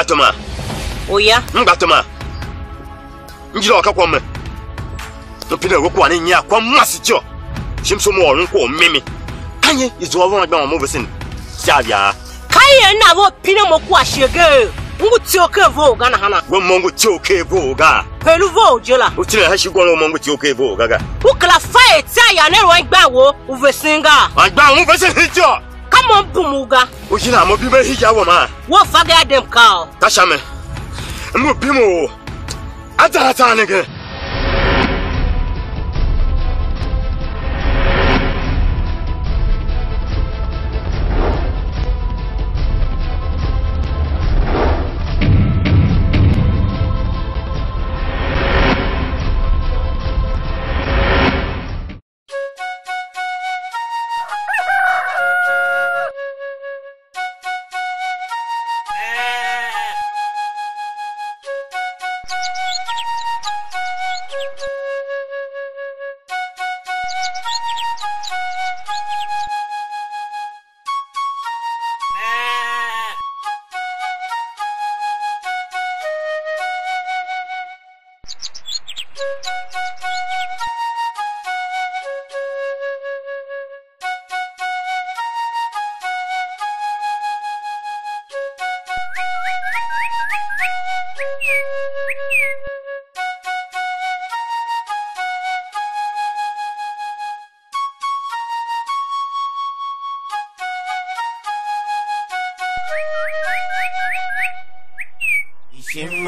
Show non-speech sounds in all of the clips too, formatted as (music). ngbàtụ̀mà oya ngbàtụ̀mà njiri ọkakwọ mme mpịda ewekwa na nye akwa mmasị chọ chimso mụ ọrụ nkwọ mmemme anyị izu ọrụ agbanwe mụ bụsị si abịa kaye na abụ pịna mụ kwa shege ngwuti oke voga na hana gwe mọ ngwuti oke voga pẹ̀lú voje la o tilẹ̀ hasi gbọ́n mọ ngwuti oke voga ga o kala fa eti aya ne ro agbawo uvesinga agbawo uvesinga mo bumuga. Ujina mo bime hija wo ma. Wo faga dem kao. Tasha Mo bimu. Ata ata nige.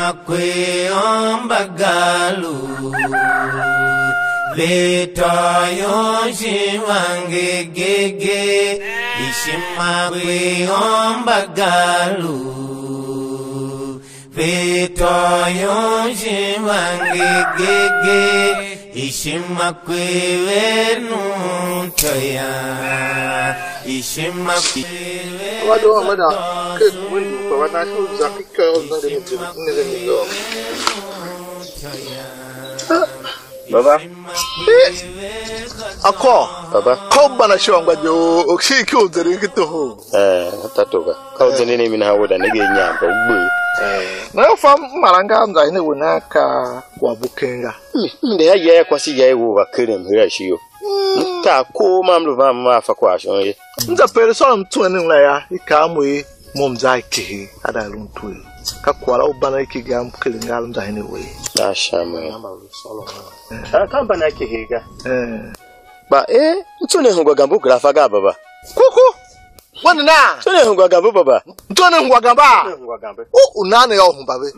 Makwe mbagalu letoyo shiwange gege ishimakweo mbagalu letoyo shiwange gege toya Молодого мада, как мы поводачу запикал на ремонт. Baba. Akọ. Baba. Kọ bana shi wangwa jo oksi ki o dere ki to. Eh, ta to ba. Ka o eh. dere ne mina hawo da ne ge nya ba gbe. Eh. Na fa maranga nda e ne wona ka kwa bukenga. Mi, mi da ya ya kwasi ya yi wo ba kere mi ra shi ta ko mam lo mam ma fa kwa shon ye nda pere so am e e tuni e. la ya ika mu ye mom za ke ada run tu ka ko ala u bana ke gam ke ngal nda ne we ta sha ma ta kan bana ke he ga eh. ba eh tuni hu ga gambu gra ga baba kuku wani na tuni hu ga gambu baba tuni hu ga gamba o unane ya hu babe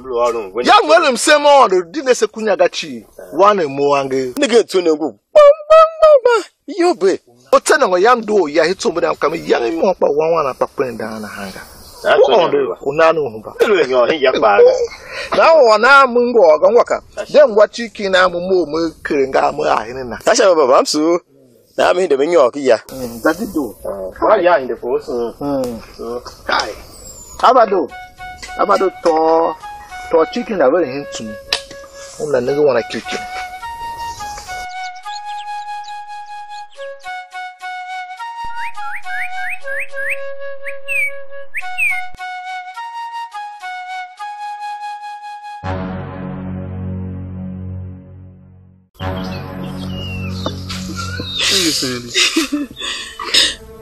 ya mwele msemo ndo dine se kunya gachi eh. wane muange nige tuni hu bom bom aba yobe ote na yan do ya hito mu dan kama yan mu pa wan wan pa pen dan na hanga wo do una no hu ba na wo na mu ngo ga waka den wa chiki na mu mu mu kire nga mu a hin na ta sha baba amsu na mi da min ki ya da mm, di do wa ya in the post mm. so kai abado abado to to chicken na very hintum una nigga wanna kick it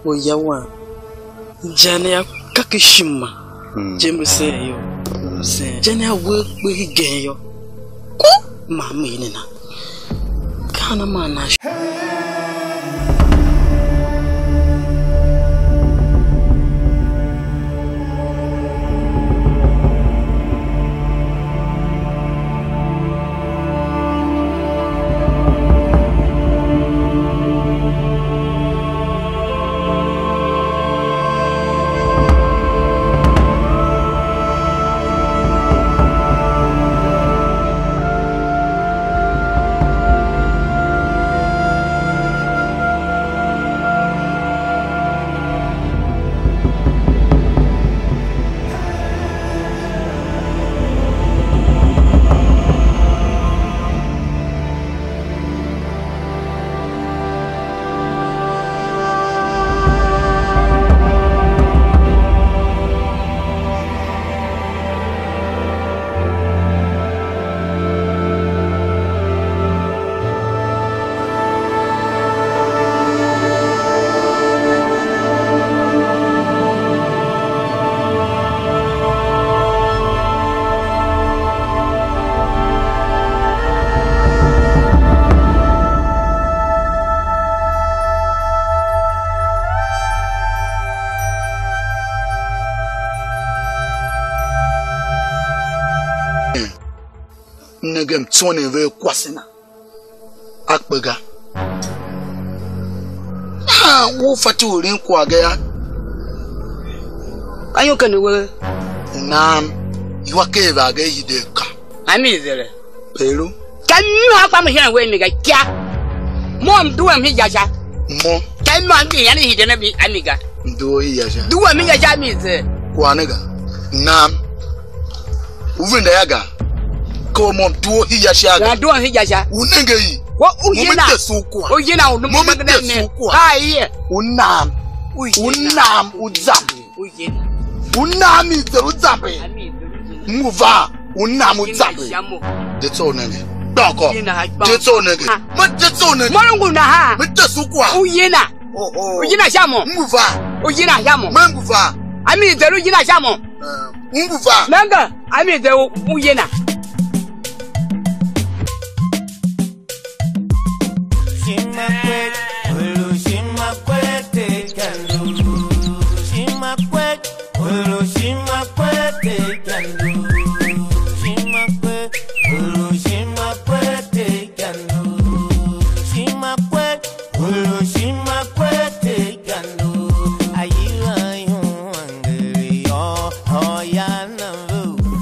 wo yawa jania kakishima se yo hmm. jania wo kpe gen yo hmm. ku mamu yinina kana mana. Hey! nne gị tí wọn na-ere kwasịna akpịga ha wụfata uri nkwa ga e ya anyị ụka na-ewere na iwaka ebe aga eyide ka anyị izere peru ka mmiri akpa m hịa wee miga kịa mụọ m duwe m hijaja mụ ka mmiri akwa m hịa na ehide na amiga duwe hijaja duwe m hijaja m izere kwanịga na uvin da ya ga kawamom tuwo hiya shaga ya duwan hiya sha wunenge yi wa uyina mumin su kuwa uyina wunu mumin da su kuwa ha iye unam unam uzam uyina unam izeru zabe muva unam uzabe that's all nene doko that's all nene ma that's all nene morungu na ha mutte su kuwa uyina uyina shamo muva uyina shamo muva ami izeru uyina shamo muva nanga ami izeru uyina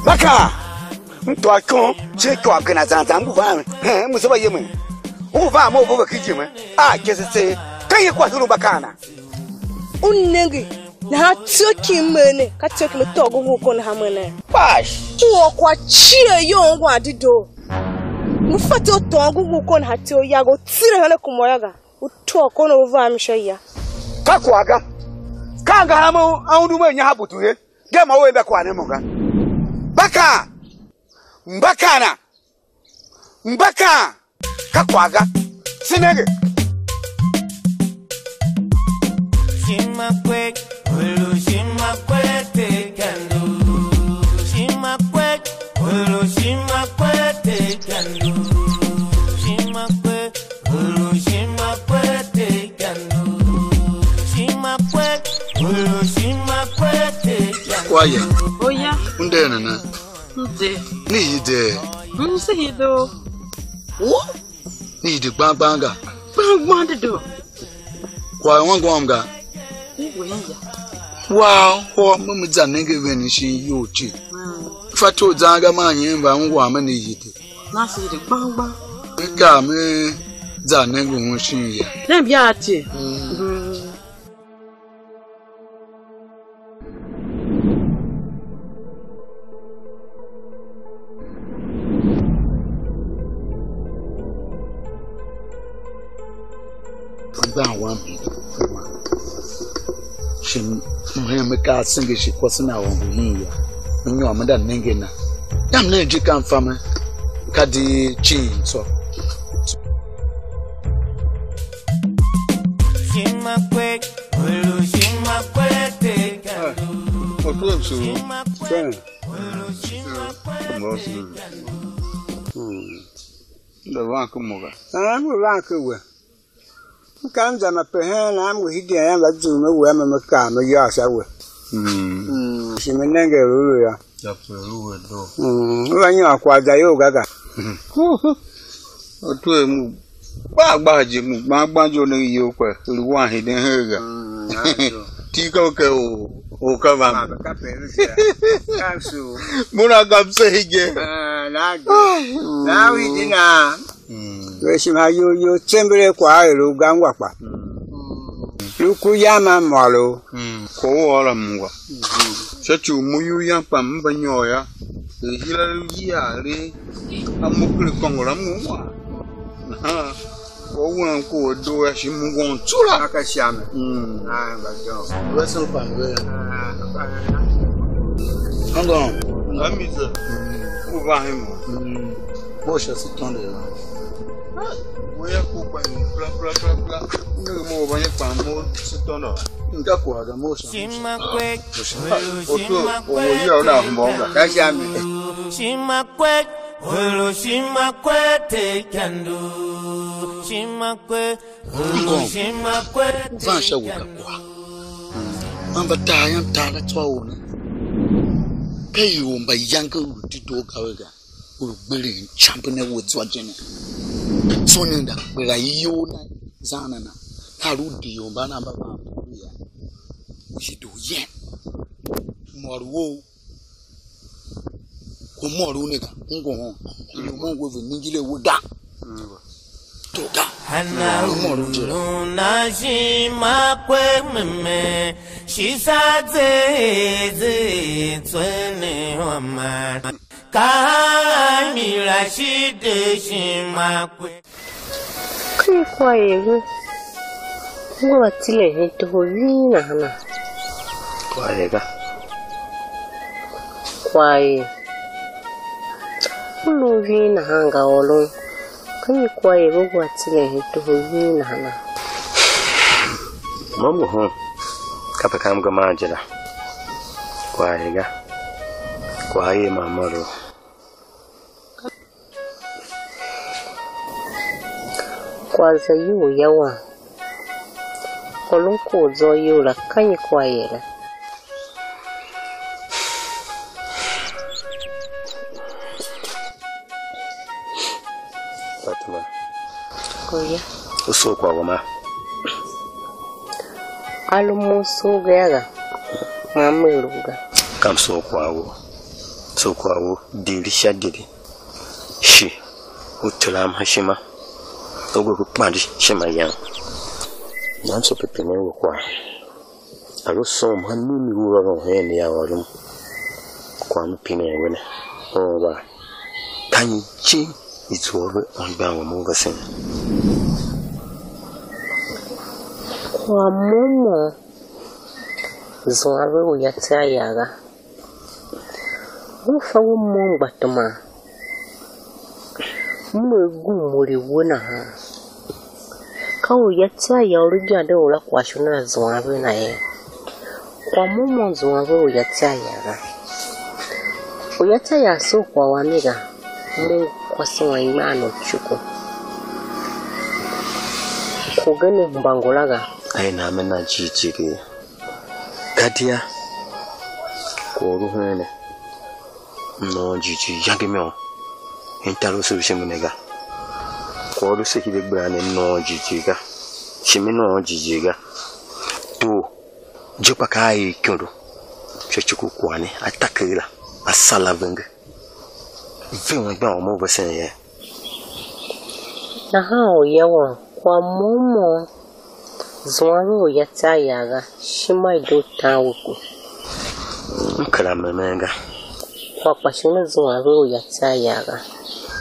Baka! Mtu akon, chekwa kena zanzambu vame. Musoba yeme. uva mo vuga kijimwe agezetse kaye kwa turumba kana unnengi na ha tsoki mene ka tsoki me togo huko na hamene bash tuo kwa chie yongwa dido nufate otongo huko na hati oyago tsire hane kumoyaga utuo kono uva mishoya kakwaga kanga hamo aundume nyahabutuye gema wembe kwane muga baka mbakana mbaka ka Oi, sinege Shimakwe, ulu shimakwe te kandu Shimakwe, ulu hido O? ni idi gbangban ga. gbangban dodo. kwa wọn gbọn ga. wa hɔ mumu dza nege bɛ ni si yi o ti. fa to dzaga ma nye ba n wa mi ni yi de. n'a si idi gbangban. mi ka mi dza nege ŋun si ya. ne bi a ti. Mm. Mm. ka singishi kwasi na wangu hiyo nyo amada nenge na yam ne jika mfama kadi chi so shima kwe pehe ah, ah, hmm. na ya siminenge luluya uvanyiwa kwaza yogaka otue mu gbagba je mu gbagba jo ne yo kwe luwa hide hega tika ke o o kava muna kapse hige na widina ma yo yo tsembele kwa ero gangwa kwa luku yama molo mm. ko wala mwa mm -hmm. chachu muyu yampa mbanyora hila yare amukuli kongola mwa ko wuna ko do ya shi mungon tsula aka shame mm ah ba jo wesan pangwe ah ba ngong ngamize ubahimu hmm. mm. bosha sitonde ah wòye kó kpɛm kplakplakplakpla ne ke mo wò bɔnye kpam mo sitɔ nɔ nga ko a mo sɔn o to o wò yi o na mɔ nga k'a si ami. Shimakwe olo shimakwe te kyandu shimakwe olo shimakwe te kyandu. Van sɛ wò ka kó a an bɛ taa yan taa la tɔ wò ni pe yi o ba yan ke olu ti do gawe kan olu gbere n can pe ne wo tɔ jɛnɛ sonenda bwekayiyona zanana taludiyo banamba bambuya shiduye moruwo kumoru nega ngoho mongo viningile wuda toga hanaruna shimakwe meme shisadze dzitswene wamara ba shi da shi makwe. kíkọ èrò ngbọ́ tilẹ̀ nítorí nàánà. kwaye ga. kwaye olórí nàánga ọlọ́run kíkọ èrò ngbọ́ tilẹ̀ nítorí nàánà. mamu hun kapa kam ga majira kwaye ga ma moro kwaza yuuya wa olunkuuza oyuula kkanyi kwayera fatima oya osokwawoma alumunsuuga yaga mwamwiluga kam sokwawo sokwawo diri shadiri shi utulam hashima ogwe kukupandisha mali yangu mwanzo pepeneuwe kwa alosomwa mimi uwa bahene yawalumu kwa mupine yawena oba kanje izuorwe onbango munga sena kwa momo zuorwe uyatsayaga ufa womongbatuma mumwegumuli gwonaha kawulya tsaya olujjadde olwakwashona ziwaabe naye kwamumu nziwaabe oyatsayala oyatsaya asi okwawamira mungu kwa o O ya ya na. kwasi siwaimana ochuku kugene mbangulaga aye name nakiikiriye katya kworuhene nogiki yagemeo entaluusi lukimunega oluusi ekirigulana ennungi giga kiminungi giga to gipakayo ekiro kyekikukwane atakira asalavinga viŋa gbaŋo mu bi sin yɛ na ha o yɛ wɔ kwa momo zuwari o ta yara shi mai do ta wuku kwa ta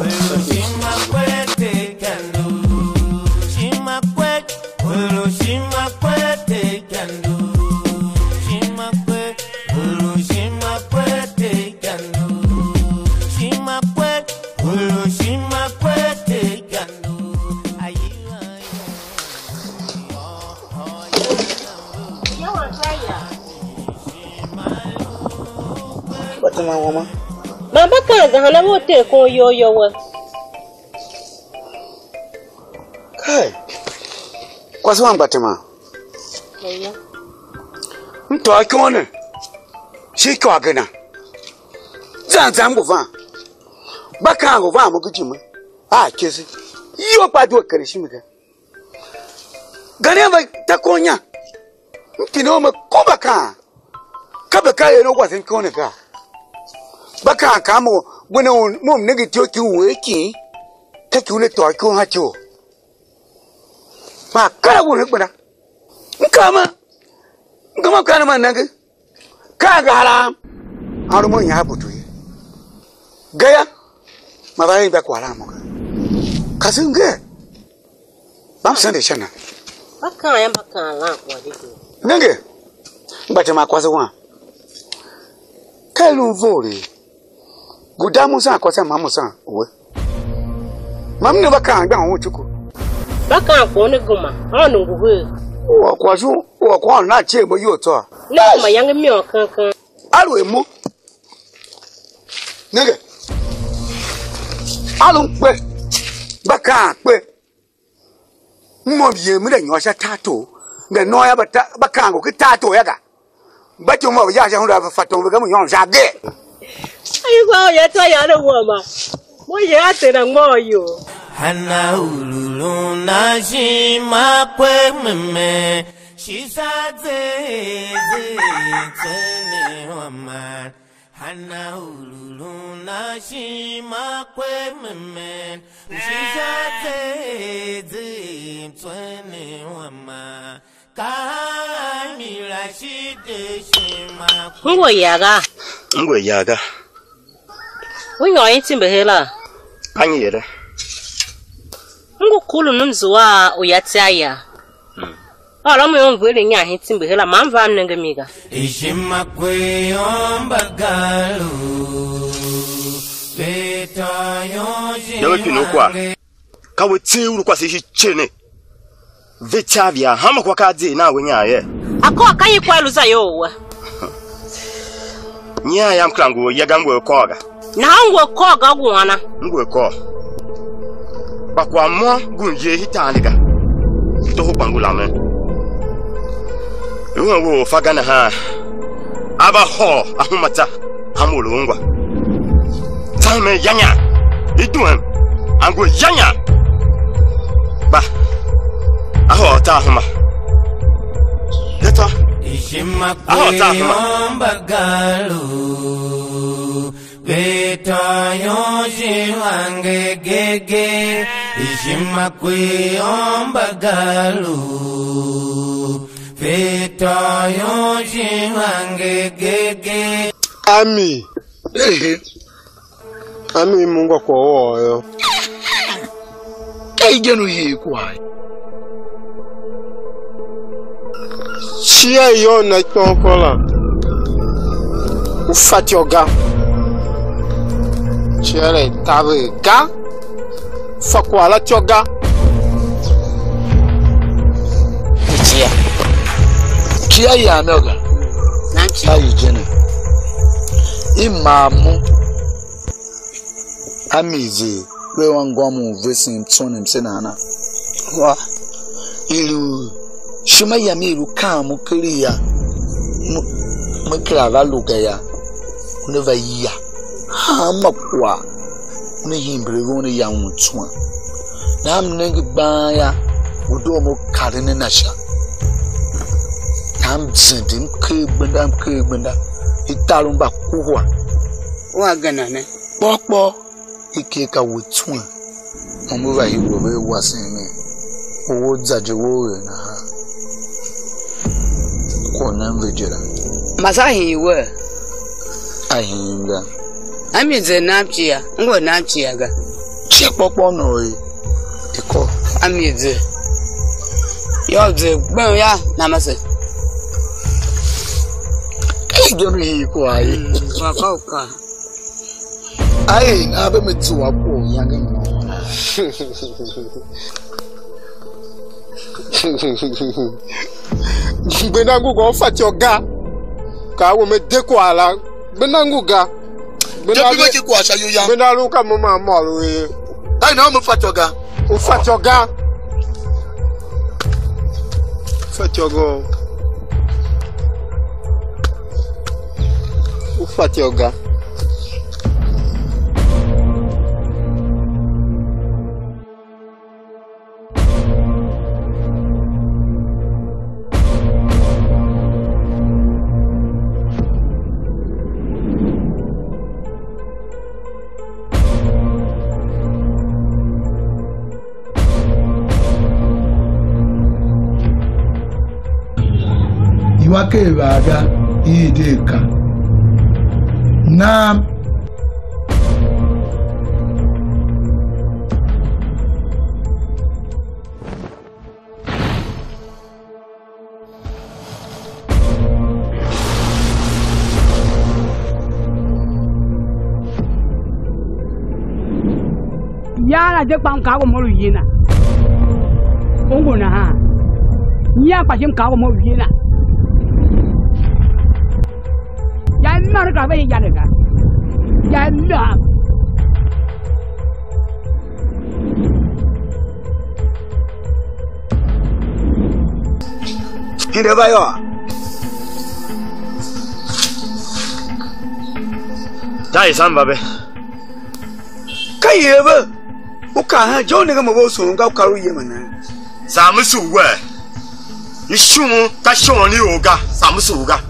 What's in my woman? Babaka zahana bo te ko yoyo wa. Kai. Kwa sababu mbatima. Ndio. Mtu akione shiko agena. Zanza nguva. Baka nguva mukijima. Ah kesi. Iyo padwa kare shimiga. Gane ba takonya. Mtino ma kubaka. Kabaka yeno kwa sen kone ka baka kamo gwene un mum nigi tio ki uwe ki ka ki une to ki unha tio ma kala wune gbada nkama nkama kana ma nangi ka ga haram aru mo nya butu gaya ma ba yin ba ko haram ka kasin ge bam san de shana baka ya baka la ko de nangi ngbatema kwazi wa kalu vori gudamu san akɔsɛ mamu san owe mamu ne ba kan gbɛ awon cuku. ba kan kɔn ne goma ɔn ne gugu. wɔ kɔsu wɔ kɔn n'a tiɲɛ bɔ y'o tɔ. ne kuma yange mi o kankan. alo emu nege alu nkpe bakan kan kpe mmɔ yie mi de nyɔsɛ taato nga nɔɔya ba kan ko ki taato ya ka ba ti mɔ bi yaasɛ hun do a fa tɔn bi ka mu nyɔn sa gɛɛ. 还有我爷这样的我吗？我爷真的我有。哈娜乌鲁鲁纳西玛奎梅梅，西沙泽泽转一转，哈娜乌鲁鲁纳西玛奎梅梅，西沙泽泽转一转。哈，坤哥爷个，坤哥爷个。unywa intsimbi ya anyere ngukhulu a uyatsaya mm. ola omuye omvuyele nyaha intsimbi ma mamva amnenge mika ishima kweyombagalo yawe pinokwa kawe tsiulu kwasi xicene vichavya hama kwa kadzi nawe nyaye ako akayikweluza yowa (laughs) nyaya mkulangu yagangwe koga na ngwekọ ga gwana ngwekọ bakwa mọ gunje hitaliga toho kwangula me ewe wo fagana ha aba ho ahumata hamulungwa tame yanya iduem angwe yanya ba aho ta ahụma leta ahọ ta ahụma. wetayo shiwange gege ishima kwiyomba wetayo shiwange gege ami ami mungwa kwa woyo kaigenu hii kwayo chia iyo na chonkola ufati oga Chere tabe ga choga Chia Chia e ya noga Nanchi ayi jene Imamu e Amizi wewa ngwamu vesi mtsoni msena ana Wa Ilu Shuma ya miru kamu kiri ya Mkira valuga ya Uneva ya hama poa ne himbrego ne ya ntwa na amne gbaya odo mo kare ne nasha tam zindim ke gbenda ke gbenda itarun ba kuwa wa gana ne popo ike ka wotun mo mo ba yiwo be wasin amize na-amchi ya ga chekpọkpọ nọrọ e, ami amize ya dị gbe ya na amasị. ẹjọrọ ihe ikwu anyị ụka hmm, anyị na-abụ metụ wakpo ya gị mma mgbe na ngwụgwọ ọfachi ọga ka awome dekwa ala mgbe na Jebigo chikwasha yuya. Bina luka mama amalu ye. Dai na umufachoga. Ufachoga. Ufachogo. Ufachoga. akebe abịa ka na yana je kpam ka mo yina ungu na ha nya kpashim ka yi na. Narga ve yanıga. Yanıga. Inde bayo. Dai san babe. Kai yebe. Uka ha jo ne ga mabo so nga ukaru yemana. Samusu we. Ishu ta shoni oga, samusu oga.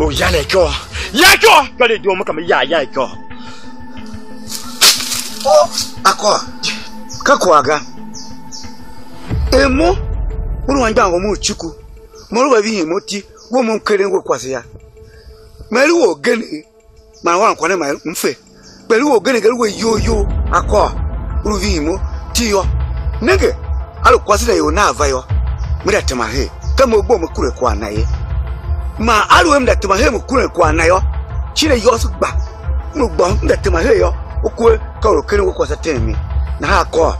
Oh, ya na kyɔ ya kyɔ kyɔ de di o mu kama ya ya kyɔ. akɔ kakɔ aga emu wọn wọn gba àwọn ọmọ òtúkú mọlú wà bí yìí mo ti wọn mọ nkéré ń wọ kwasi ya mẹrí wò gẹnẹ màá wà nkọ ní màá nfẹ pẹlú wò gẹnẹ kẹlẹ wò yóyó mo ti yọ nege alò kwasi na yìí wọn náà va yọ mẹrẹ he kẹmẹ o gbọ ọmọ kúrẹ kọ ma aluwe mle tema he mu kune kwa na yo chine yo gba mu gba mle tema he yo okwe ka ro kene ko sa na ha ko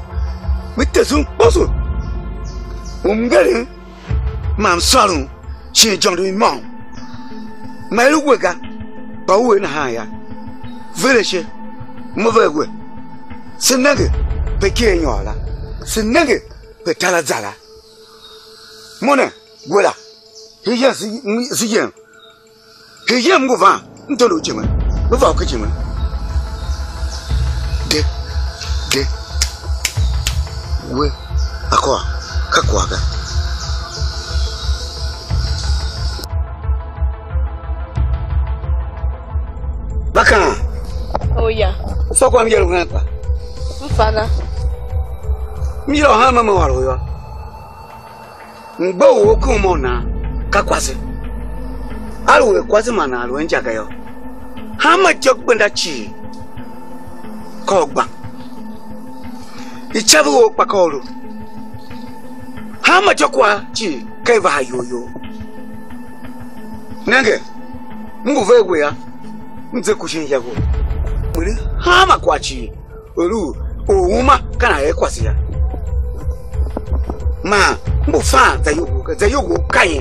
mi tesu bosu umgere ma msaru chi e jondu mi mon ma ilu e wega ba e na ha ya vereche mo vegwe sinage peke nyola sinage petala zala mona gwela hiyɛ siyɛ hiyɛ mu va n tɛ n'o jɛmɛ n'o va o kɛ jɛmɛ de de we akɔ a ka a kan. bákan. ó yà. sọ́kọ́ mi yẹ lóhùn ẹ̀ pa. n fana. mi yọ ọ̀hán mọ́mọ́ wà lóyọ. n gbọ́ òwò kún mọ́ náà. kakwasị alụwe kwasị ma na alụwe njagayo ha machọ gbenda chi ka ọgba ichabuwo kpaka ọrụ ha machọkwa chi ka ịva yoyo nenge mbuva egwe ya nze kushe yago mwere ha makwa chi oru owuma kana ekwasị ya ma mbufa zayogwo kanye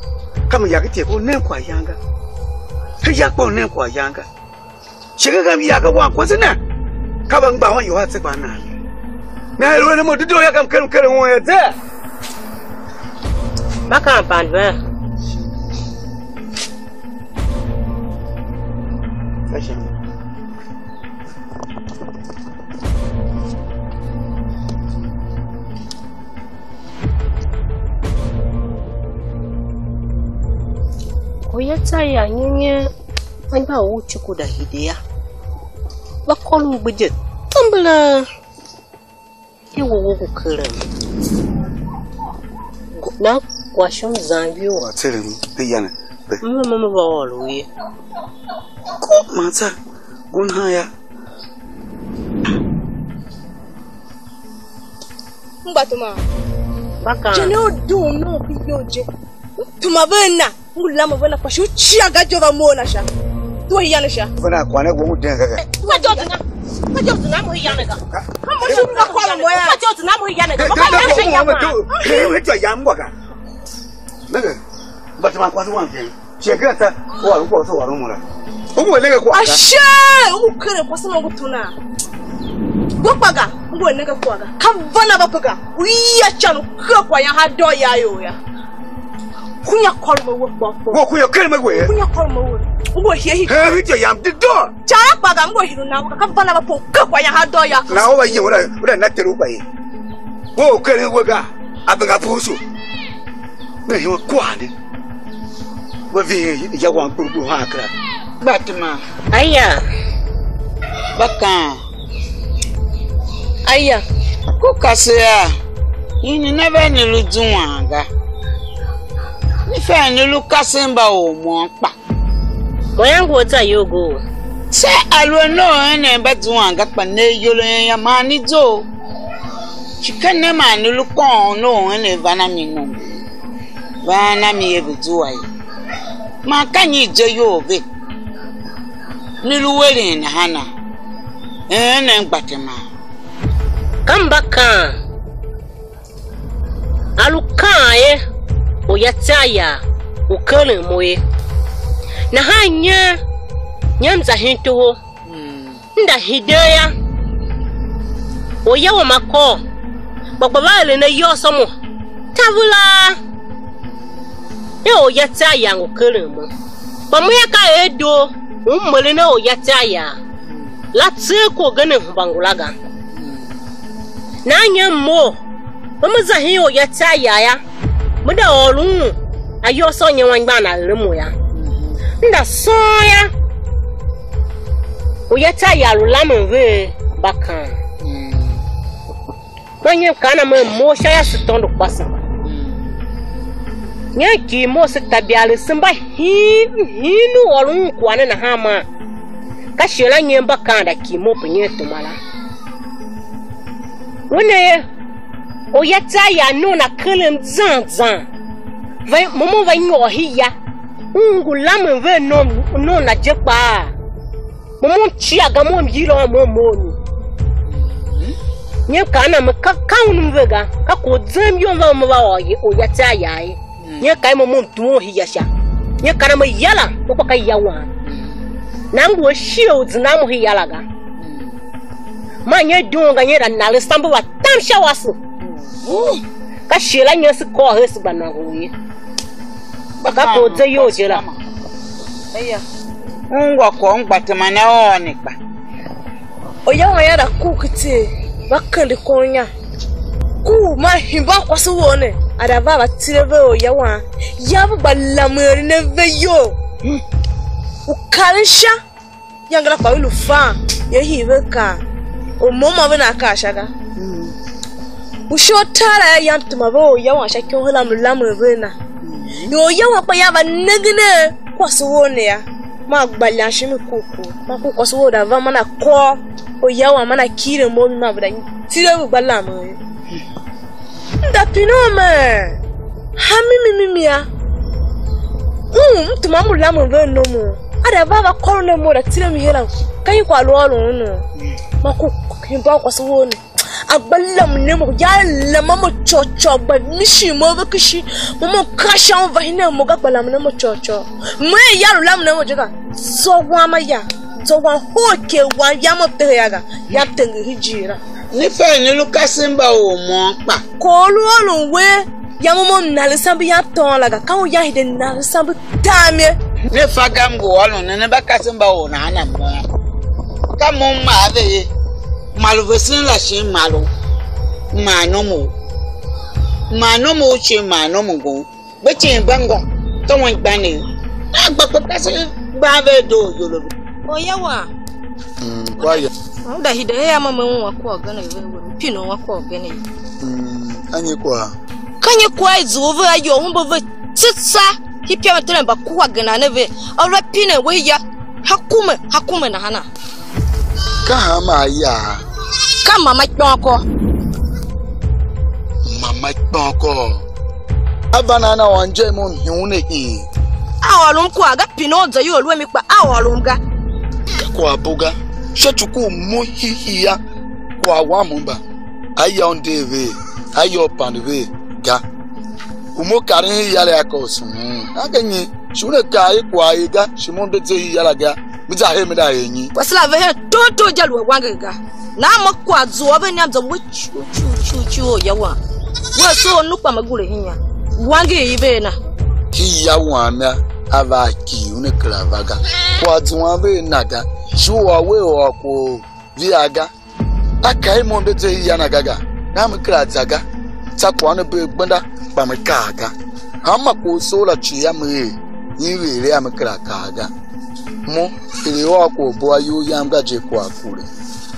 kama yakite ko nen kwa yanga he yakpo oh, nen kwa yanga shege kam yaka wa kwanza na kaba ngba wa yo hatse kwa na na ro ne mo dido yakam kere kere wo yete baka bandwa Thank you. sayanyenye wanyumawo chukuda hideya bakkola omubuge tambula ewowa okukala nakwasha omuzambi wo mmamuba waluye matsa gunhaya mbatuma bakana jene oduuna obiyoje tuma beena Mulla wala kwa shu chia gajo va ga. Kwa jo tuna. Kwa jo tuna mu hiya ne ga. Ka ne ko so wa ru mu la. Umu wele ga kwa. Kunya wogbopo wo kunyakelma gwe kunyakolma wo ugo hehi hehi te yam di do chakpaga ngo hiru na ka bana ba poka kwa ya hado ya na oba yi ora ora na teru ba yi wo kere woga abanga pusu me yo kwani wo vi ya wan kurbu hakra batma aya baka aya ko kasea yini na ba ni lu dunwa ga nífẹ̀ẹ́ ní lukasimba ò mọ̀ ọ́n pa. goyangu ota yogo. ṣé àlùwẹ̀ náà ń nà bá ti wọn àga pa ní yọlọ yẹn yẹn máa ní jò chicken ní màá ní lukọ̀n náà ń nà vana mi nù vana mi yẹ bi ju wáyé máa ká ní ìjẹ yóò bẹ nílùú wẹ̀rẹ̀ ní hànà ẹ̀ ń nà gbàtẹ̀mà. kàmbá kan alukan yẹn. uyataya ukele moye na ha nye nye mzahintuwo nda hideya oyawo mako gbogbo baale na yo somo tavula e uyataya ukele mo ya ka edo umole na uyataya latse ko gane hubangulaga na nye mo Vamos a Rio ya. a Tayaya. muda ọrụ unu ayi ọsọ nye nwa mgbe a na-arịrị mụ ya nda sọ ya oye ta yaru lamu ve bakan kwenye hmm. kana mwe mosha ya sitondo kpasa hmm. nye ki mo sitabiali simba hinu hinu olun kwane na hama kashiola nye bakanda ki mo penye tumala wune o ya tsa ya no na kelem zan zan vai momo vai nyo hi ya ungu lamu ve no no na je pa momo chi aga mom yiro mo mo ni nye kana ma ka kaun ve ga ka ko zem yo va mo va o yi o ya tsa ya yi nye kai momo tu hi ya sha nye ka kana ma yala ko ka ya wa nangu shi o zinamu hi yala ga ma nye dunga nye ra nale sambu wa tam sha shawasu ka shela nyɛ si kɔɔ hɛ si gba nɔŋ o ye ka ko dze yi o dze la. ngwa kɔ ngba tema ne wɔɔni gba. o yɛ wɔn yɛrɛ kuu kete ba kandi kɔnya kuu ma hin ba kɔsi wɔɔni adaba ba tire bɛ o yɛ wɔn yabu gba lamɛri ne bɛ yi o. o kari sha yangala kpa wilu fan yɛ hi bɛ kan o mɔ ma bɛ na kaa sha kan. Hmm busho tara yam tuma mm-hmm. ba o yawan shakin hula mu lamu rena yo yawan pa yaba nagne kwasu wone ya ma gbalya shi mi koko ma ku kwasu wo da va mana ko o yawan mana kire mo na bra ti do gbala mu nda pino ma ha mi mi mi mi ya um tuma mu lamu rena mu ada baba korona mo da tire mi hela kai kwa lo no hmm. ma ku kin ba kwasu wone abalam ne mo yala mo chocho ba nishi mo ba kishi mo mo kasha mo vahina mo ga ne mo chocho mo e yaro lam ne mo jaga so wa ma ya so wa hoke wa ya mo te ya ga ya te hijira ni fe ni lucas mba o mo pa ko lu olun we ya mo mo nalisan bi ya ton la ga kan o ya hide nalisan bi tamie ne fa gam go olun ne ba kasimba o na na mo ka mo ma de malụvesịrị la shi malụ ma manụmụ shi manụmụ gụ bɛtɛ gbɛngɔ tɔmɔ gbani n'a gbɛgbɛ pɛsɛ gbaa bɛ do yolo. o ye wa. ko a yɛ. o da hi da e y'a ma mɛ ŋun wa kɔ gɛnɛ yɛ wɛ n pin wa kɔ gɛnɛ yɛ. an ye kuwa. kan ye kuwa ye zuwo bɛ yɔ hun bɛ bɛ tisa hi pɛmɛ tɛnɛ ba kuwa gɛnɛ ne bɛ aw la ya hakume hakume na hana. kan ha ma ya. ka mama kpɛ ɔkɔ. mama kpɛ ɔkɔ. abana na wa njɛ mu hiu ne ko aga pini ọzọ yi olu mi kpa ga. kakɔ aboga sɛtukuu mu hihiya kɔ awa mu ba ayɛ ɔnde ve ayɛ ɔpan ga umu kari ya ka ka ayi ayi ga te hi yala ga mi da wasila na n'amakwazi obe nyabzowe chuchuchuchuo yawa wese onukpa magure hinya wangi ibena hiya wamya ava kiune kravaga kwazi wambe naga shuwa we wako viaga akai monde te hiya nagaga namu krazaga tsakwane be gbanda pamikaga hama kusola chiyamwe yivire yamkrakaga mo kiliwa e ko boayo yamga je kwakure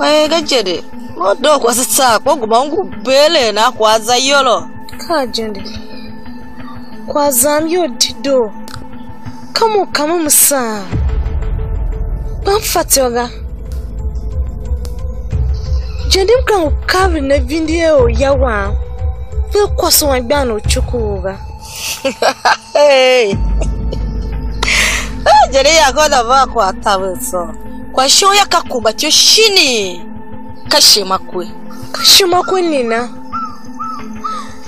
wayegejede moddo kwasitsaako gumangu bbeele naakwaza yolo kajendele kwazambi odiddo kamukamu musaa bamfatyoga jendi mukangu kabiri nebindi ewo yawa bekwasa wangbana ochukwuga jeri yakoda vakwata bweso kwashoya kakumbatio shini kashemakwe kashemakwe nina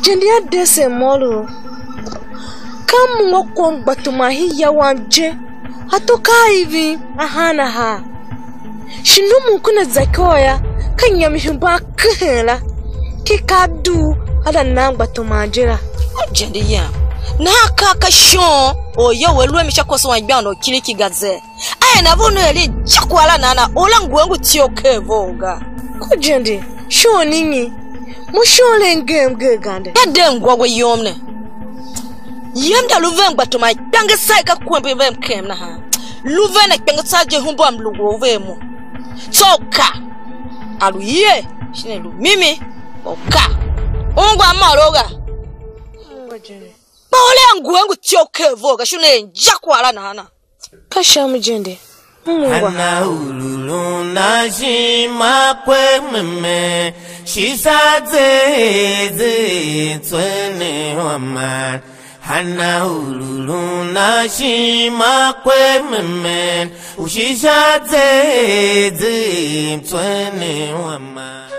jendia dese molo kamuŋo kɔn gbatoma hi yawan ato kaa ivi ahana ha shinu mu kuna zakioya ka nyamihin kikadu kihin la ki kaa duu ala oyo n'akakasho oyowe oh, lwemisha koso wanjbano kili kigaze aye nabono yali chakwala nana ola ngwengu tiyokevoga kujendi shoningi mushole ngembwe gande yade ngwagwe yomne yemda luvengwa toma yange ka kwembe vem na ha luvene kpengo tsaje humbo amlugo vemo tsoka aluye shine lu mimi oka ungwa maroga bawole yanguwe ngu tyokevoka shunenjakwala nana kasha mujende mungwaanaululunajimakwememe shisadzeedze tswene wamala hana ululu na shimakwe meme ushishadzedze mtswene wamala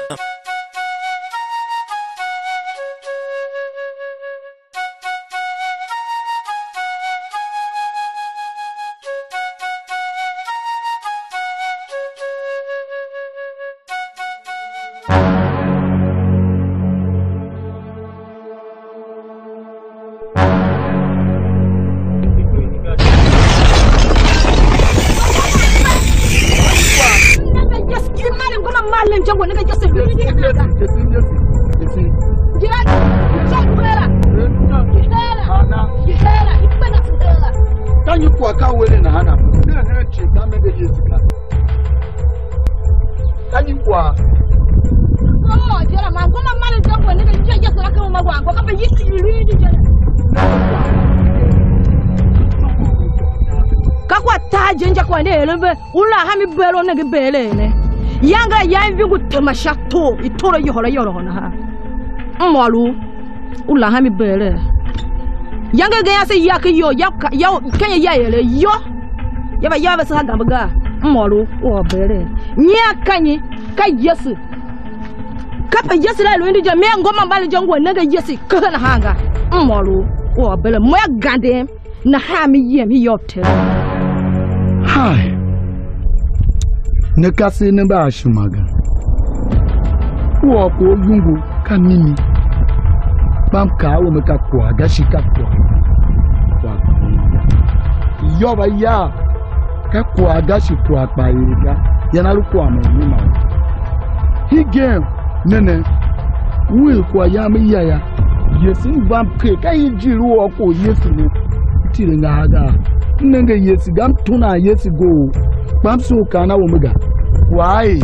jenja kwa ne lembe ula hami bero ne ge bele ne yanga yan vingu masha to itoro yohora yoro na ha mwalu ula hami bele yanga ge yase yake yo yaka yo kenya yayele yo yaba yaba sa gambaga mwalu o bele nya kanyi ka yesu kafa yesu la lo ndi me ngoma mbali je ne ge yesu ka na hanga mwalu o bele mo gande na ha mi yem hi yopte Hai! Nekasi nebe ashumaga. Uwa kwa ogungu kanini. me ka meka aga shi ka Kwa kwa. Yoba ya. Ka kwa gashi kwa kwa irika. Yanaru kwa mwenima. He game. Nene. Will kwa ya ya, Yesin bamke. Ka yi jiru wako yesin. Tire nga aga nanga yesi gam tuna yesi go pamsu kana wo muga why